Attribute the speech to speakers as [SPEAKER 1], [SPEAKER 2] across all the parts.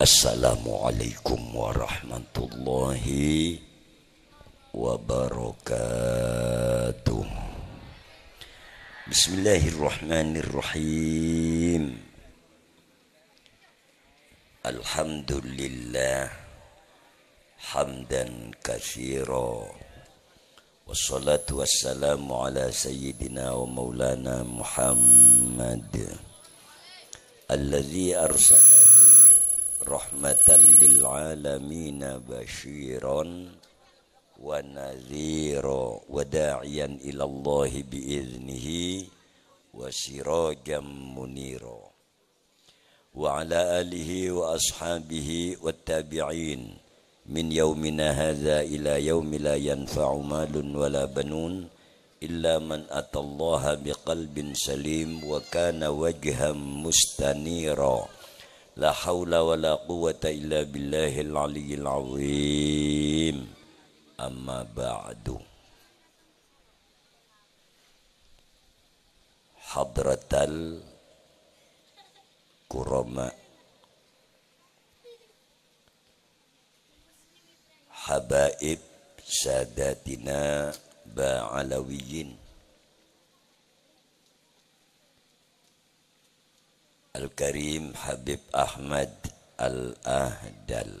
[SPEAKER 1] السلام عليكم ورحمة الله وبركاته. بسم الله الرحمن الرحيم. الحمد لله حمدا كثيرا. والصلاة والسلام على سيدنا ومولانا محمد الذي أرسله rahmatan lil alamin basyiran wa nadhira wa da'iyan ila Allah bi idnihi wa sirajan munira wa ala alihi wa ashabihi wat tabi'in min yaumina hadza ila yaumi la yanfa'u malun wala banun illa man atallaha biqalbin salim wa kana wajhan mustanira لا حول ولا قوة إلا بالله العلي العظيم. أما بعد. حضرة الكرماء. حبائب ساداتنا بعلويين. Al-Karim Habib Ahmad Al-Ahdal.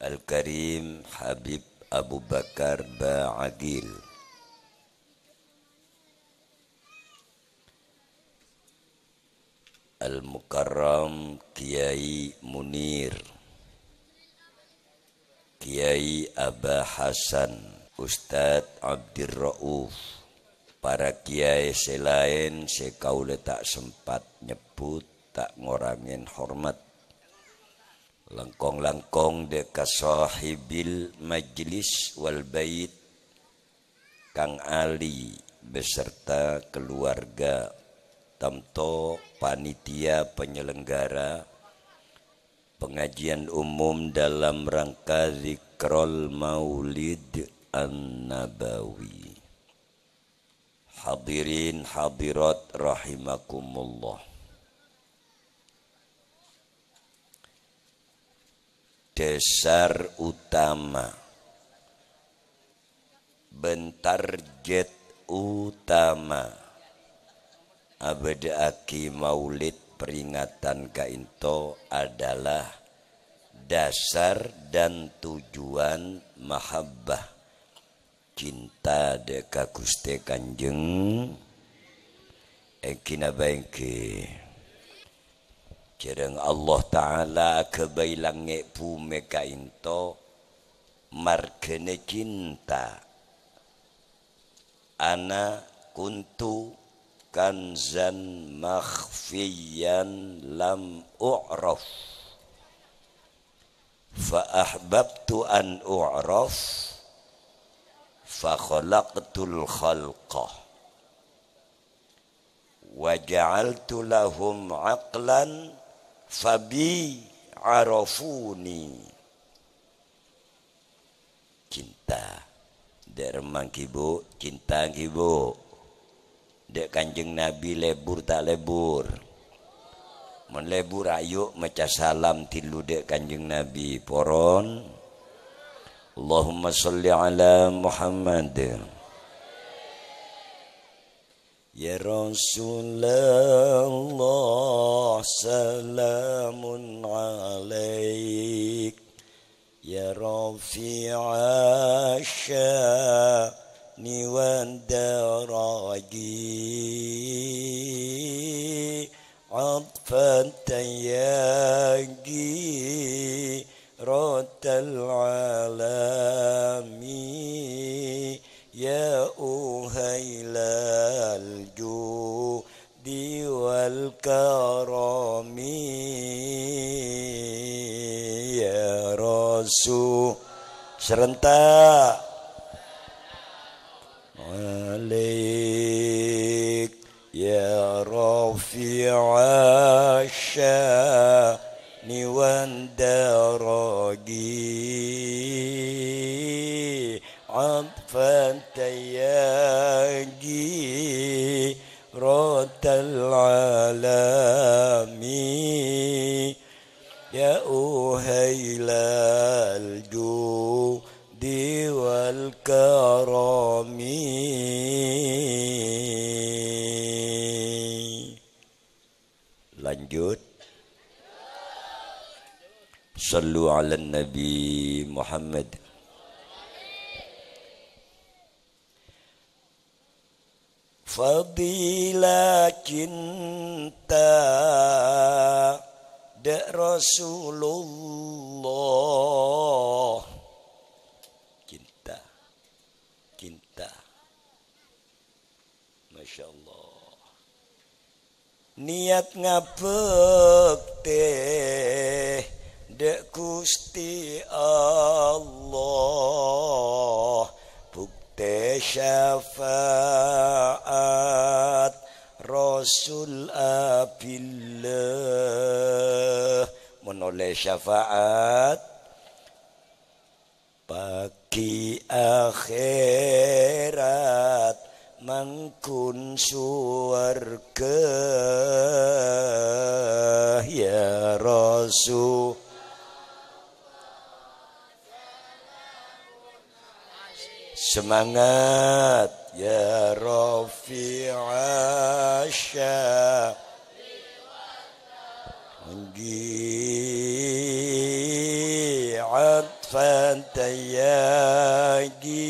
[SPEAKER 1] Al-Karim Habib Abu Bakar Ba'agil. Al-Mukarram Kiai Munir. Kiai Abah Hasan Ustadz Abdir Rauf para kiai selain sekau letak sempat nyebut tak ngorangin hormat. Langkong-langkong deka sahibil majlis wal bait Kang Ali beserta keluarga Tamto panitia penyelenggara pengajian umum dalam rangka zikrol maulid an-nabawi Hadirin hadirat rahimakumullah. Dasar utama. Bentar jet utama. Abada aki maulid peringatan kainto adalah dasar dan tujuan mahabbah cinta deka Gusti Kanjeng. Ekina bangke Cereng Allah Ta'ala kebailange pume kainto markene cinta. Ana kuntu kanzan makhfiyan lam u'raf. Fa ahbabtu an u'raf fakhalaqtul khalqa wa ja'altu lahum aqlan fabi arafuni cinta. Dek remang kibu cinta kibu dek kanjeng nabi lebur tak lebur. Melebur ayo maca salam tilu dek kanjeng nabi. Poron اللهم صل على محمد. يا رسول الله سلام عليك. يا رفيع الشأن والدرج. عطفا تياجي. رد العالم يا أهيل الجود والكرم يا رسول serentak عليك يا رفيع الشام والدراجي عطفا تياجي رات العالمي. يا أهيل الجود والكرم. Sallu ala Nabi Muhammad. Fadilah cinta Dek Rasulullah. Cinta Cinta Masya Allah Niat ngabekte Dek Gusti Allah Bukti syafaat Rasul abillah. Menoleh syafaat bagi akhirat mangkun suarga ya Rasul Semangat ya Rafi'asya Menggi atfan tayyagi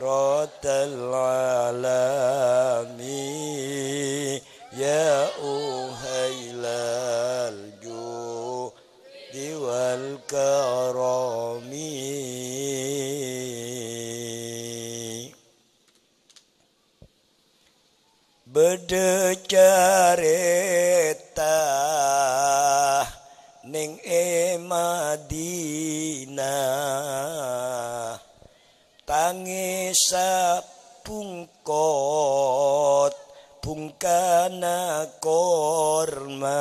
[SPEAKER 1] Rotal alami. Ya uhailal judi wal karami Bede careta ning e Madinah. Tangi sapungkot pungkana korma.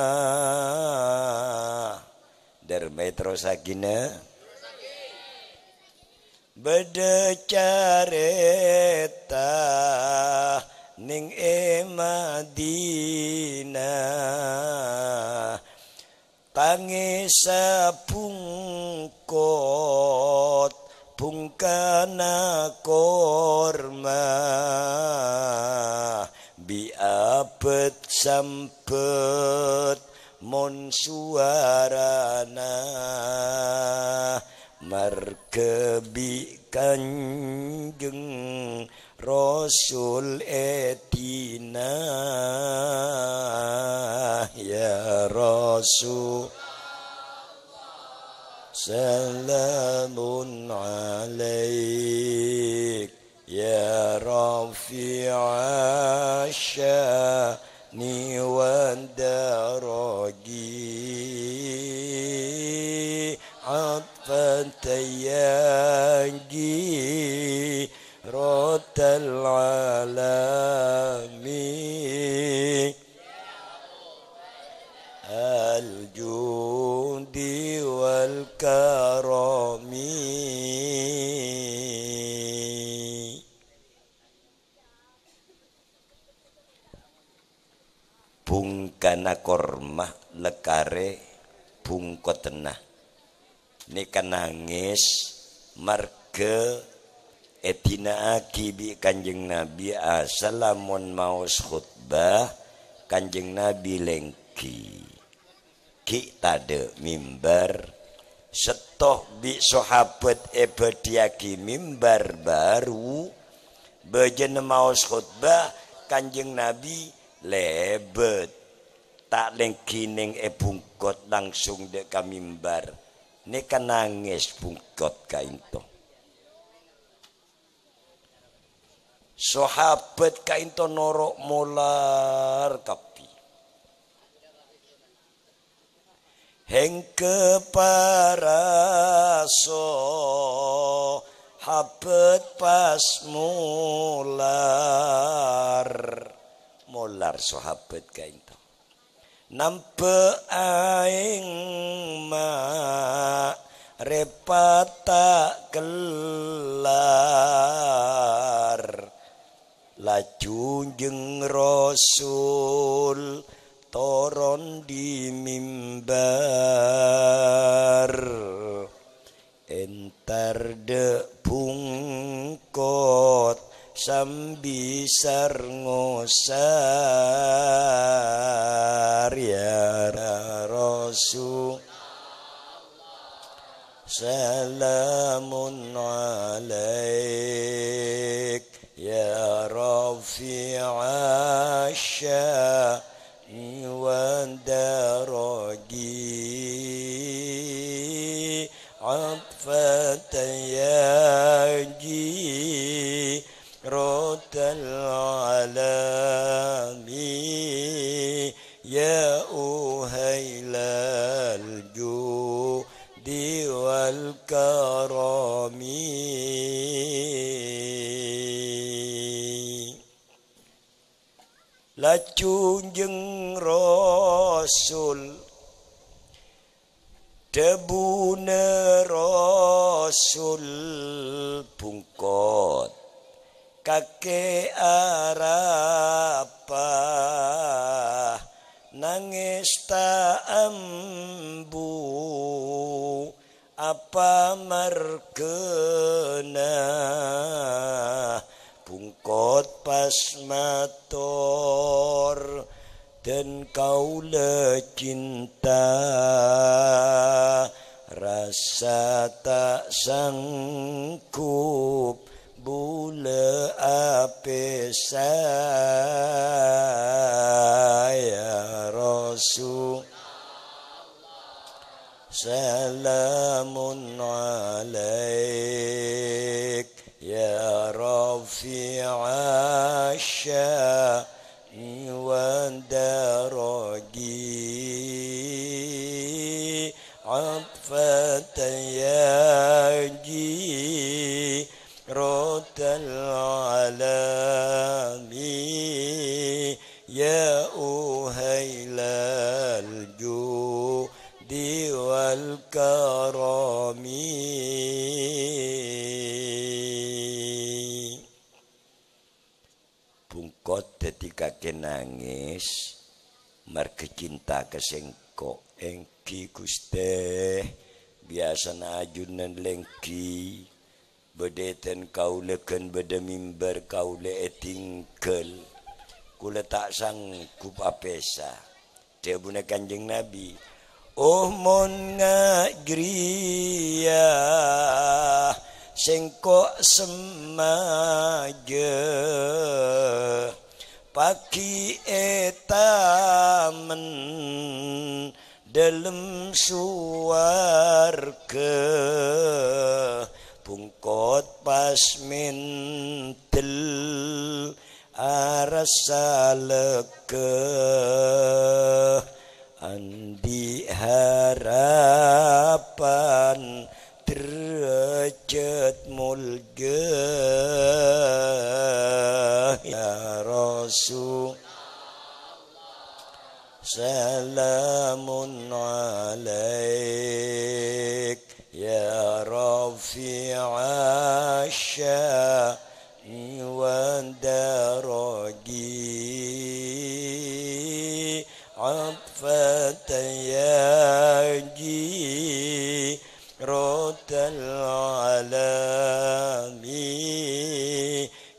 [SPEAKER 1] Der metro sakina bede careta ning e Madinah. Tangi sapungkot pungkana korma. Biapet sampet mon suarana. Markebi kanjeng Rasul etina ya Rasul. Salamun alaik ya Rafi'a syani wa daragi atfan tayyagi رد العالم الجود والكرم bungkana kormah lekare bungkotena ini kan nangis marga etina akibi kanjeng Nabi asalamun maus khutbah kanjeng Nabi lengki. Ki tade mimbar. Setoh bi sahabat ebediaki mimbar baru. Bejen maus khutbah kanjeng Nabi lebet. Tak lengkining e bungkot langsung dek mimbar. Ini kan nangis bungkot kain sahabat kainto norok molar kapi hengke paraso habet pas molar. Molar sahabat kainto nampe aing ma repata kelar rasul toron di mimbar. Entar de pungkot sambi ngosar Lacun jeng Rasul debu Rasul pungkot kakek arapa. Nangis tak ambu apa markena pungkot pas mator dan kau le cinta rasa tak sanggup bule ape saya Rasul. Salamun alaik يا رفيع الشأن ودرجة nangis marke cinta kesengko engki guste. Biasa ajunan lengki bedeten kau leken beda mimbar kau le etingkel kula tak sanggup apesa dia bune kanjeng nabi. Oh mon ngagriya sengko semaja pagi etamen delem suarga bungkot pasmin mintil arasa lega andi harapan درجات ملجا يا رسول سلام عليك. يا رفيع الشأن ودرجي عطفة ياجي رد العالم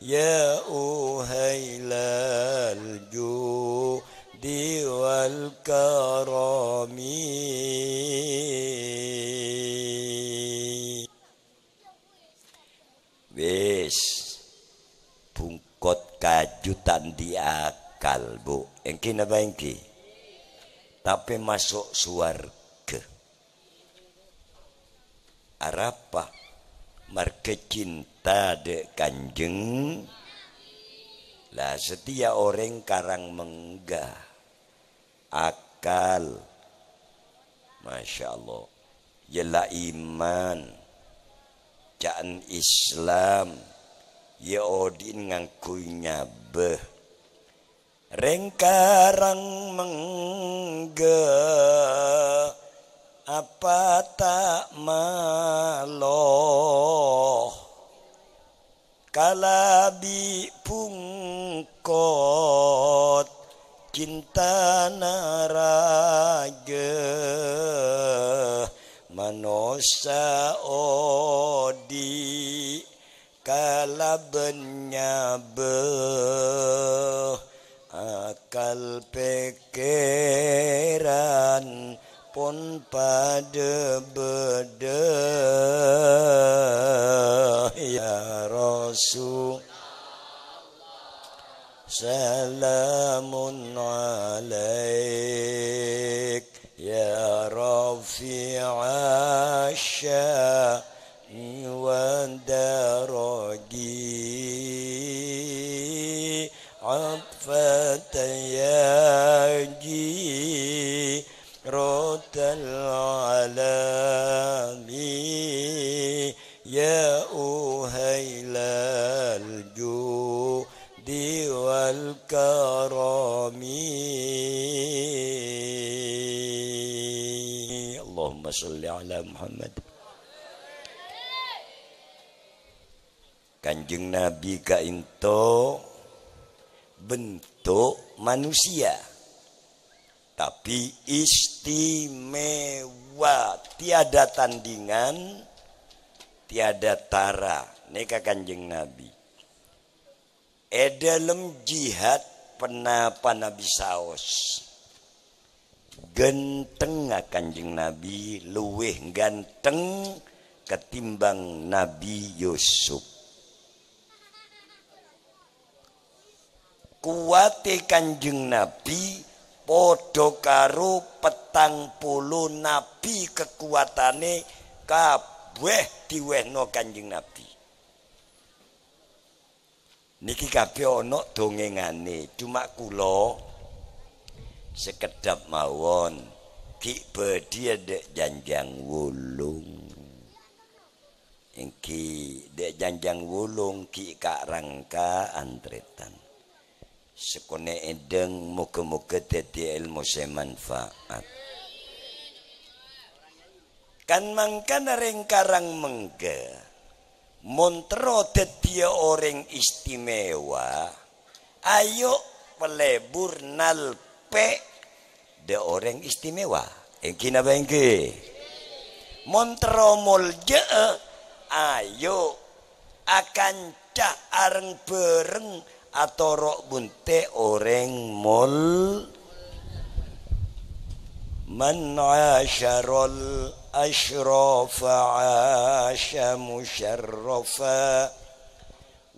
[SPEAKER 1] يا أهيل الجود والكرم wis bungkot kajutan di akal bu engki napa engki tapi masuk suarga arapa marke cinta de kanjeng. Lah setia orang karang menggah akal. Masya Allah Yela iman. Jaan Islam Ya odin ngangkunya beh Rengkarang menggah apa tak malo kalabi pungkot cinta naraga. Manosa odi kalabnya beh. Akal pikiran pun pada beda ya Rasul Salamun alaik. Ya Rafi'a syami wa daragi Afata ya العالمي يا أهيل الجود والكرم اللهم صل على محمد Kanjeng Nabi kainto bentuk manusia tapi istimewa. Tiada tandingan tiada tara. Neka kanjeng Nabi. Edalem jihad penapa Nabi saos? Genteng kanjeng Nabi luweh ganteng ketimbang Nabi Yusuf. Kuwate kanjeng nabi podo karo petang puluh nabi kekuatane kabeh diwehno kanjeng nabi. Niki kabeh ana dongengane cuma kula sekedap mawon ki bedi dek janjang wulung iki dek janjang wulung ki kak rangka antretan sekone edeng muka-muka teti ilmu semanfaat kan mangkan ring karang mengge montro teti orang istimewa ayo pelebur nalpe de orang istimewa. Engkina bengke montro molje ayo akan cak areng bereng atau rok bunte orang mul من عاشر الأشراف عاش مشرفا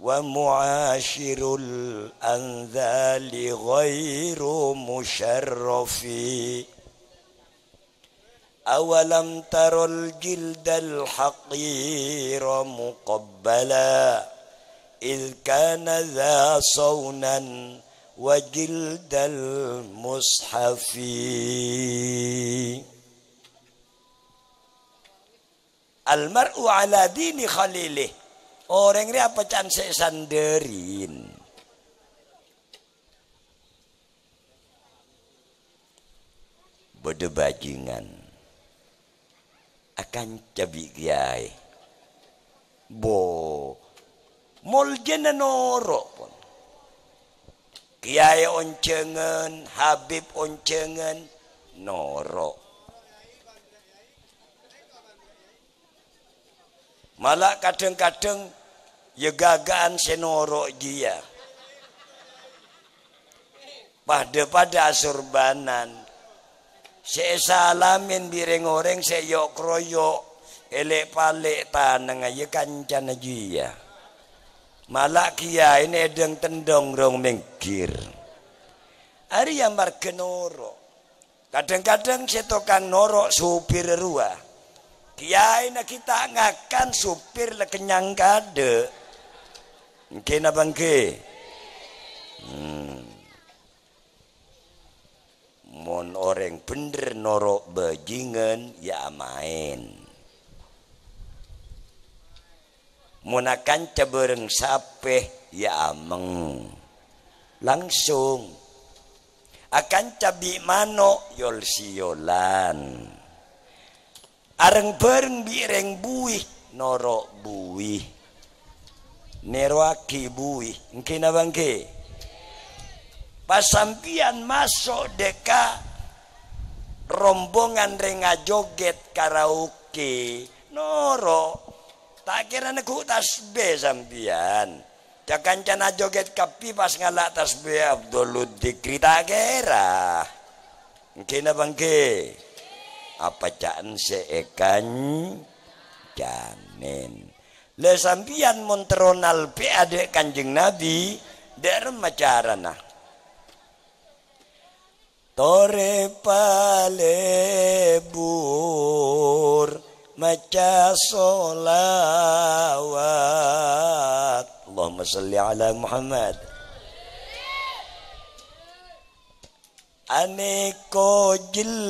[SPEAKER 1] ومعاشر الأنذال غير مشرف أولم تر الجلد الحقير مقبلاً إذ كان ذا صونا وجلد المصحف Almar'u ala dini khalilih. Orang ini apa can sanderin. Bode bajingan. Akan cabi kiai. Bo Muljena noro pun. Kiai oncengen, Habib oncengen, noro. Malah kadang-kadang ya gagaan senoro dia. Pada-pada asurbanan. Saya salamin bireng orang saya yok kroyok. Elek palek tanang aja kancan aja ya. Malak kia ini edeng tendong rong mengkir. Hari yang marga noro. Kadang-kadang saya tukang noro supir rua. Kiai na kita ngakan supir le kenyang kade. Mungkin abang ke? Mon orang bener noro bajingan ya main. Munakan cabereng sape ya ameng. Langsung. Akan cabi mano yol siolan areng bareng bireng buih noro buih. Nerwaki buih. Mungkin abang ke pasampian masuk deka rombongan renga joget karaoke noro kira neku tasbih sampian Jangan cana joget kapi pas ngalak tasbih Abdul Dikri tak kira Mungkin abang ke Apa caan seekan janin Le sampian montronal pe adek kanjeng Nabi Der macarana Tore palebur maca solawat. Allahumma salli ala Muhammad. Aneko jelas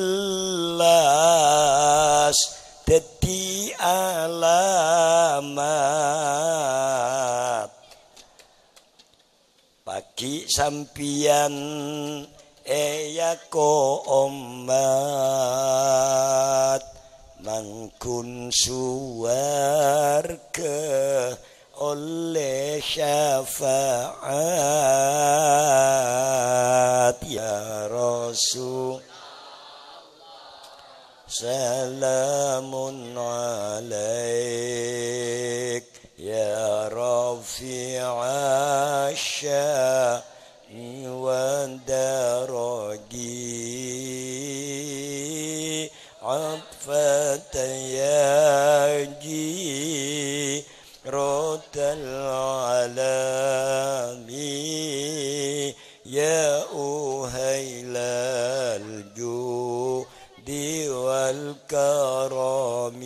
[SPEAKER 1] dadi alamat. Pagi sampian eyako omat mangkun suwarga oleh syafaat ya Rasul Salamun alaik ya Rafi'a sya'ni wa daragi فتياجي رد العالم يا أهيل الجود والكرم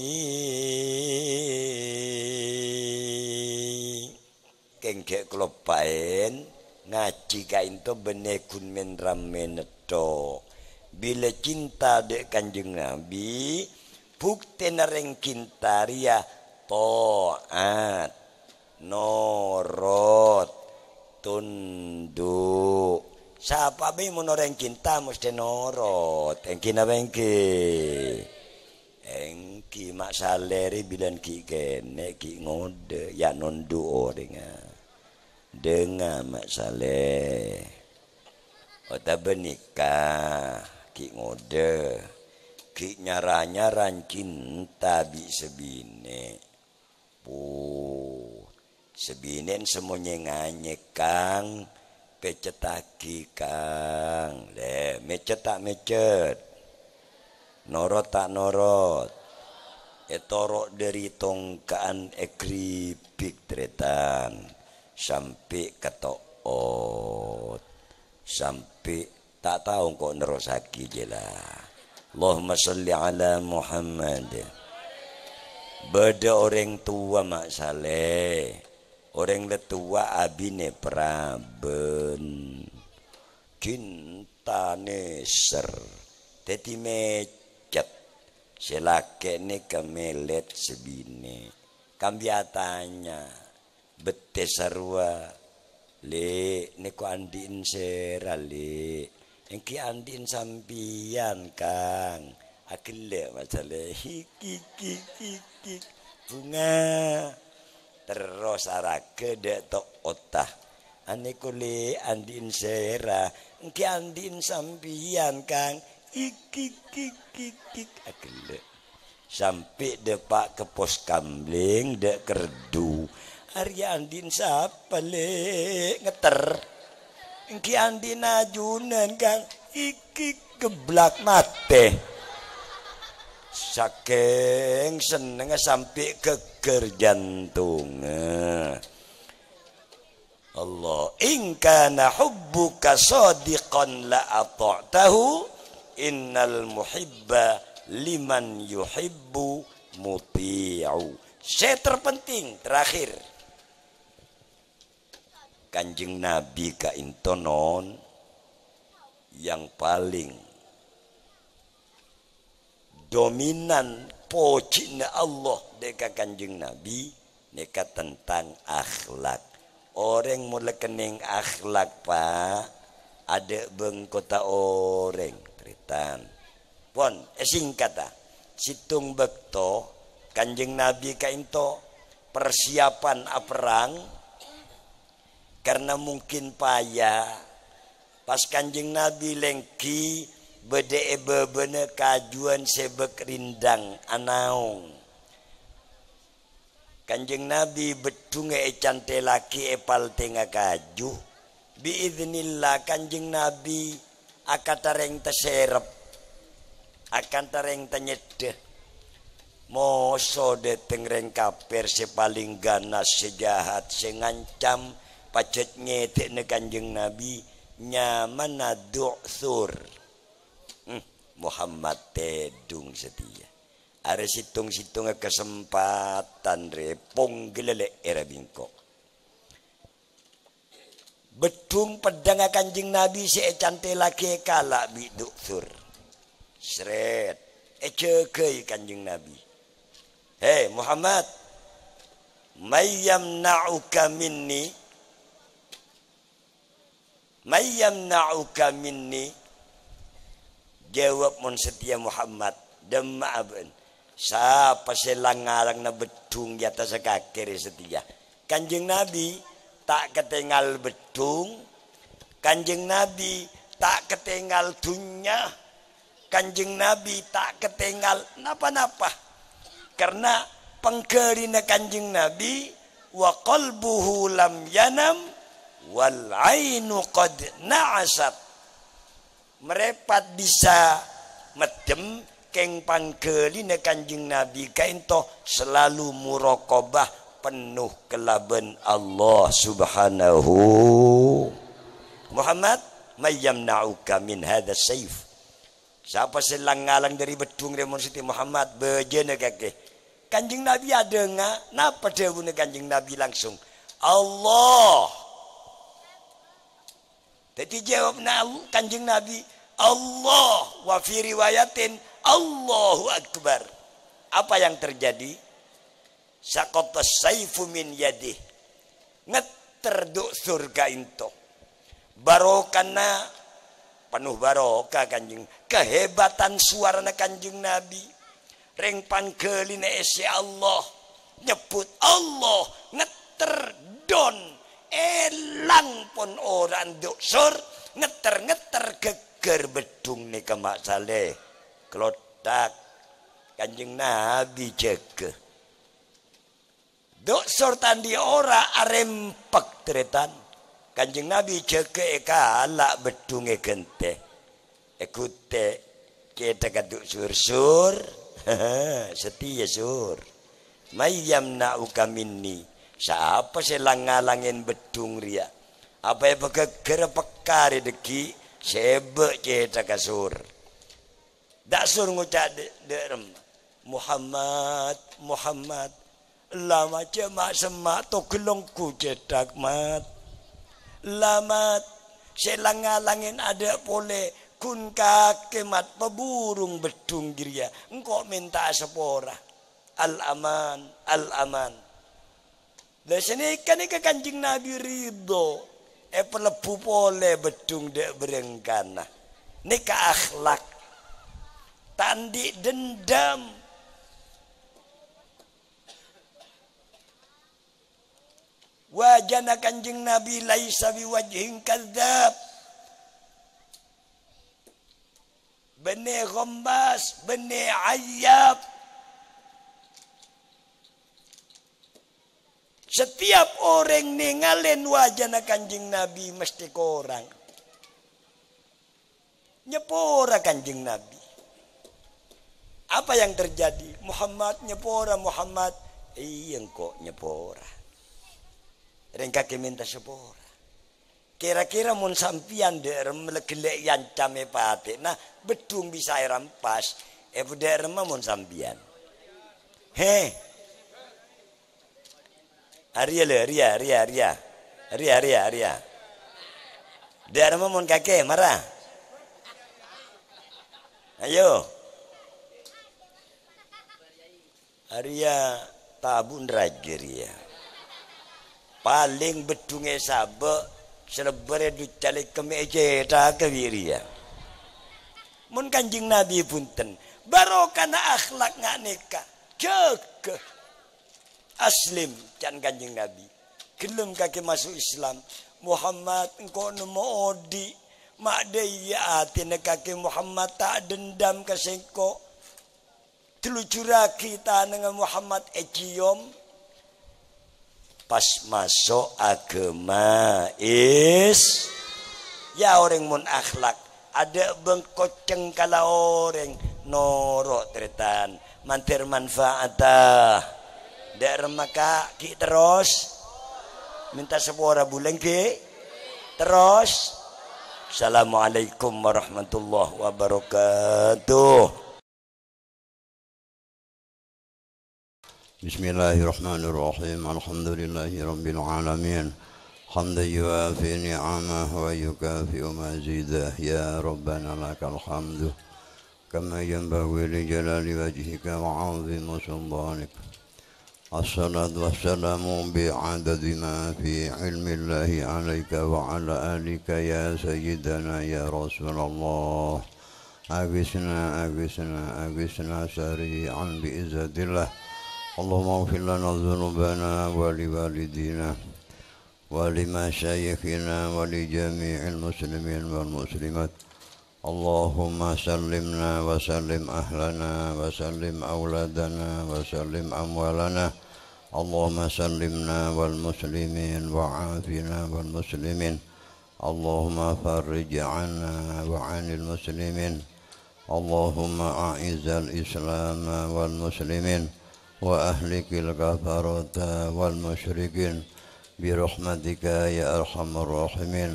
[SPEAKER 1] kengkek klopain ngaji kain to bene kun men ramen to bila cinta dek kanjeng Nabi bukti nereng cinta ria toat norot tunduk. Siapa be mau noreng cinta mesti norot. Engki na bengki engki mak saleri bilan ki kene ki ngode ya nondu orenga dengan mak saleh Ota benikah ki ngode ki nyara-nyaran cinta bi sebine. Pu sebinen semuanya nganye kang. Pecetaki kang. Le mecetak mecet? Norot tak norot? Etorok dari tongkaan ekripik tretan. Sampai ketoot sampai tak tahu kok nerosaki je lah Allahumma salli ala Muhammad. Beda orang tua mak saleh. Orang letua abine praben cintane ser. Teti mecet. Selake ne kemelet sebine. Kambiatanya bete sarua. Le neko andin serale engki andin sampian kang. Akile macale hiki hiki bunga. Terus arake dek tok otah. Ane kule andin sera. Engki andin sampian kang. Iki iki iki akile sampai depak ke pos kambling dek kerdu. Arya andin siapa le? Ngeter Engki andi najunan kang iki geblak mate. Saking seneng sampai keker jantung. Allah in kana hubbuka sadiqan la ata'tahu innal muhibba liman yuhibbu muti'u. Saya terpenting terakhir Kanjeng Nabi ka intonon yang paling dominan pocina Allah deka kanjeng Nabi neka tentang akhlak. Orang mulai kening akhlak pak. Ada bengkota orang teritan pon esing kata situng bekto kanjeng Nabi kainto persiapan perang karena mungkin payah pas kanjeng Nabi lengki bede bebene kajuan sebek rindang anaung Kanjeng Nabi betung e cante laki epal tengah kaju. Biiznillah kanjeng Nabi akan tereng terserep. Akan tereng tenyedeh. Moso deteng reng kaper sepaling ganas sejahat sengancam pacet nyetek ne kanjeng Nabi nyaman sur. Hmm, Muhammad tedung setia. Ada situng-situng kesempatan repong gelele era bingko betung pedang kanjeng nabi si cante laki kala biduk sur. Seret ecekei kanjeng nabi. Hei Muhammad mayam na'uka minni mayam na'uka minni jawab mon setia Muhammad dema'aben Siapa selang ngarang na betung di atas kaki setia. Kanjeng Nabi tak ketinggal betung. Kanjeng Nabi tak ketinggal dunya. Kanjeng Nabi tak ketinggal napa-napa. Karena pengkerina kanjeng Nabi wa qalbuhu lam yanam wal ainu qad na'asat. Merepat bisa medem keng pangkelina kanjeng Nabi kainto selalu murokobah penuh kelaban Allah subhanahu. Muhammad mayam na'uka min hadha saif siapa selang ngalang dari betung remon siti Muhammad bejene kake kanjeng Nabi ada nga? Napa dewune kanjeng Nabi langsung? Allah jadi jawab kanjeng Nabi Allah wa fi riwayatin Allahu Akbar. Apa yang terjadi? Sakota saifu min yadih. Ngeterduk surga itu. Barokana penuh barokah kanjeng. Kehebatan suara kanjeng Nabi. Reng pangkelina esi Allah. Nyebut Allah. Ngeterdon. Elang pun orang duk sur. Ngeter-ngeter geger bedung nih kemak saleh. Kelotak. Kanjeng nabi cek dok sortan di ora arempek teretan kanjeng nabi cek eka alak bedunge gente ekute kita kaduk sur-sur setia sur. Mayam na'uka minni siapa selang-ngalangin bedung ria apa yang begeger pekari deki sebek kita kasur Dak sur ngucap derem. Muhammad, Muhammad. Lama cemak semak to gelongku cedak mat. Lamat selang-langin ada pole kun kakemat peburung bedung giria. Engkau minta sepora. Al-aman, al-aman. Lah sini kan ke kanjing Nabi ridho. Eh pelebu pole bedung dek berengkana. Ini ke akhlak tandi dendam wajana kanjeng Nabi laisa biwajhin kadzab bene gombas bene ayab setiap orang ninggalin wajana kanjeng Nabi mesti korang nyepora kanjeng Nabi apa yang terjadi? Muhammad nyepora Muhammad. Iya kok nyepora. Rengka minta sepora. Kira-kira mun sampian derem melegelek yang came pate. Nah, betung bisa rampas. Eh derem mun sampian. He. Arya Arya, Arya, Arya. Arya, Arya, Arya. Derem mun kakek marah. Ayo. Arya tabun rajeria. Paling bedunge sabe selebere du cale kemeje ta kewiria. Mun kanjing Nabi punten barokana akhlak ngak neka. Cek aslim can kanjing Nabi. Gelem kaki masuk Islam. Muhammad engkau nemu odi. Mak dia hati kaki Muhammad tak dendam ke sengkok telucura kita dengan Muhammad Ejiyom pas masuk agama is ya orang mun akhlak ada bengkoceng kala orang norok teritan mantir manfaatah der maka ki terus minta sebuah bulan ki terus Assalamualaikum warahmatullahi wabarakatuh
[SPEAKER 2] بسم الله الرحمن الرحيم الحمد لله رب العالمين حمدا يوافي نعمه ويكافئ مزيده يا ربنا لك الحمد كما ينبغي لجلال وجهك وعظيم سلطانك الصلاة والسلام بعدد ما في علم الله عليك وعلى آلك يا سيدنا يا رسول الله. أغثنا أغثنا أغثنا سريعا بإذن الله. اللهم اغفر لنا ذنوبنا ولوالدينا ولمشايخنا ولجميع المسلمين والمسلمات. اللهم سلمنا وسلم أهلنا وسلم أولادنا وسلم أموالنا. اللهم سلمنا والمسلمين وعافنا والمسلمين. اللهم فرج عنا وعن المسلمين. اللهم أعز الإسلام والمسلمين وأهلك الكفرة والمشركين برحمتك يا أرحم الراحمين.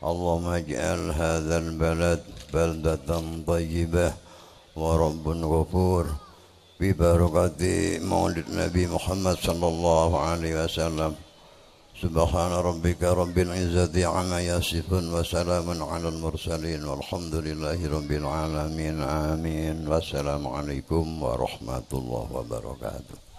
[SPEAKER 2] اللهم اجعل هذا البلد بلدة طيبة ورب غفور. ببركة مولد النبي محمد صلى الله عليه وسلم. سبحان ربك رب العزة عما يصفون وسلام على المرسلين والحمد لله رب العالمين. آمين. والسلام عليكم ورحمة الله وبركاته.